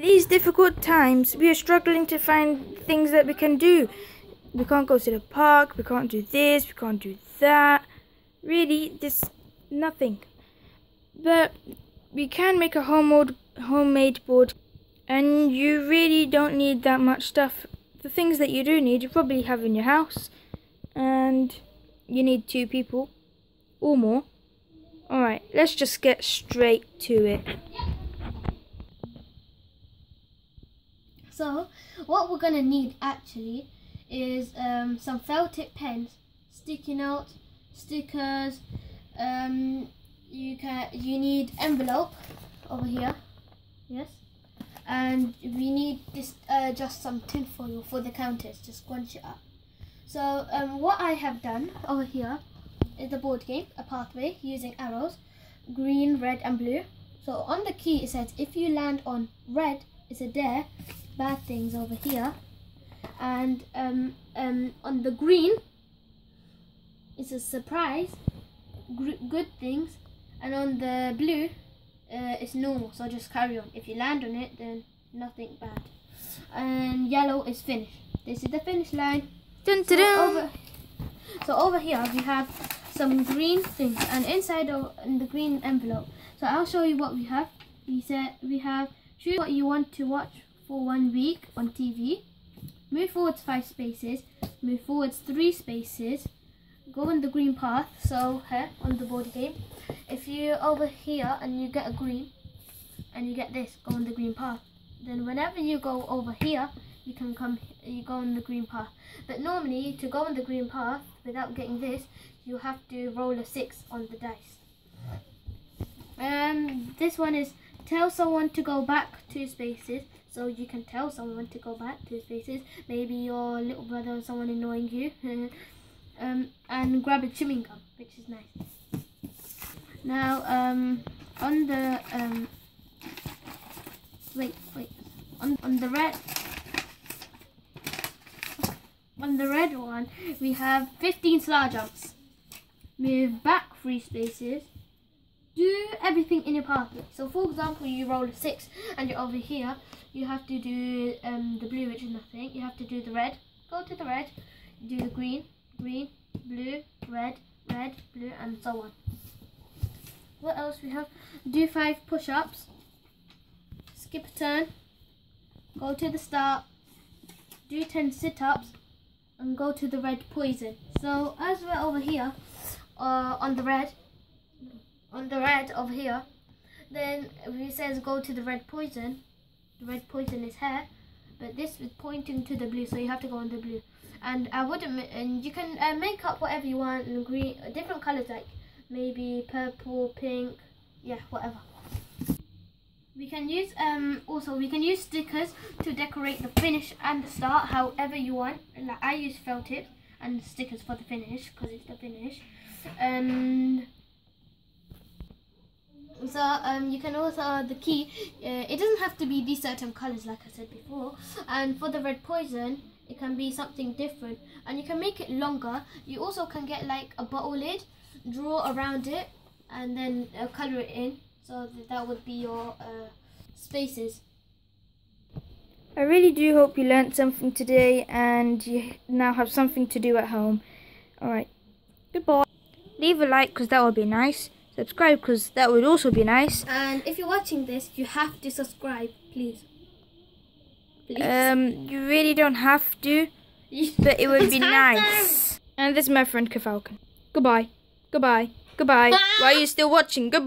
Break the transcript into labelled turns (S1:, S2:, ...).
S1: These difficult times, we are struggling to find things that we can do. We can't go to the park, we can't do this, we can't do that. Really, there's nothing. But we can make a homemade, homemade board, and you really don't need that much stuff. The things that you do need, you probably have in your house, and you need two people or more. Alright, let's just get straight to it.
S2: So, what we're gonna need actually is um, some felt tip pens, sticky notes, stickers. Um, you can you need envelope over here, yes, and we need this uh, just some tin foil for the counters. to scrunch it up. So um, what I have done over here is the board game, a pathway using arrows, green, red, and blue. So on the key it says if you land on red, it's a dare bad things over here. And um, um, on the green it's a surprise good things. And on the blue uh, it's normal. So just carry on. If you land on it then nothing bad. And yellow is finish this is the finish line.
S1: Dun, dun, dun.
S2: So, over, so over here we have some green things. And inside of in the green envelope. So I'll show you what we have. We said we have choose what you want to watch for one week on TV. Move forwards five spaces, move forwards three spaces, go on the green path, so here on the board game. If you're over here and you get a green, and you get this, go on the green path. Then whenever you go over here, you can come, you go on the green path. But normally, to go on the green path, without getting this, you have to roll a six on the dice. Um, this one is tell someone to go back two spaces so you can tell someone to go back two spaces maybe your little brother or someone annoying you. Um, and grab a chewing gum which is nice. Now um, on the um, wait wait. On, on the red on the red one we have 15 star jumps move back three spaces do everything in your party. So for example, you roll a six and you're over here, you have to do um, the blue, which is nothing. You have to do the red. Go to the red, do the green, green, blue, red, red, blue, and so on. What else we have? Do five push-ups. Skip a turn. Go to the start. Do 10 sit-ups. And go to the red poison. So as we're over here, uh, on the red, on the red over here, then it says go to the red poison. The red poison is here, but this is pointing to the blue, so you have to go on the blue. And I wouldn't, and you can uh, make up whatever you want in green, uh, different colors like maybe purple, pink, yeah, whatever. We can use um also we can use stickers to decorate the finish and the start however you want. Like I use felt tips and stickers for the finish because it's the finish. And so um, you can also uh, the key uh, it doesn't have to be these certain colors like I said before. And for the red poison it can be something different. And you can make it longer. You also can get like a bottle lid draw around it and then uh, color it in so that, that would be your uh, spaces.
S1: I really do hope you learnt something today and you now have something to do at home. Alright. Goodbye. Leave a like because that would be nice subscribe because that would also be nice.
S2: And if you're watching this, you have to subscribe, please.
S1: please. Um, you really don't have to, but it would be nice. And this is my friend Kafalcon. Goodbye. Goodbye. Goodbye. Bye. Why are you still watching? Goodbye.